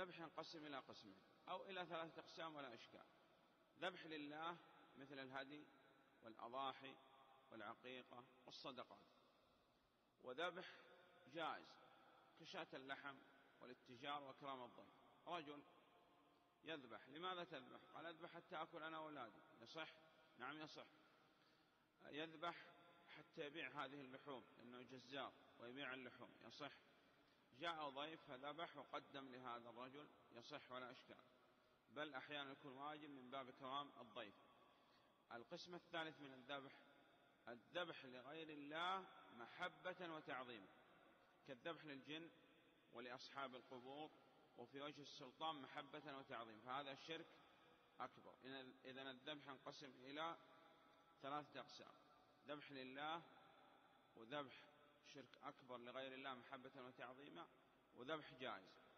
الذبح ينقسم إلى قسمين أو إلى ثلاثة أقسام ولا إشكال. ذبح لله مثل الهدي والأضاحي والعقيقة والصدقات. وذبح جائز كشاة اللحم والاتجار وإكرام الضيف. رجل يذبح لماذا تذبح؟ قال أذبح حتى أكل أنا وأولادي. يصح؟ نعم يصح. يذبح حتى يبيع هذه اللحوم لأنه جزار ويبيع اللحوم. يصح؟ جاء ضيف فذبح وقدم لهذا الرجل يصح ولا إشكال. بل أحيانا يكون واجب من باب كرام الضيف. القسم الثالث من الذبح الذبح لغير الله محبة وتعظيما كالذبح للجن ولأصحاب القبور وفي وجه السلطان محبة وتعظيم. فهذا الشرك أكبر. إذن الذبح ينقسم إلى ثلاثة أقسام. ذبح لله وذبح شرك أكبر لغير الله محبة وتعظيما وذبح جائز.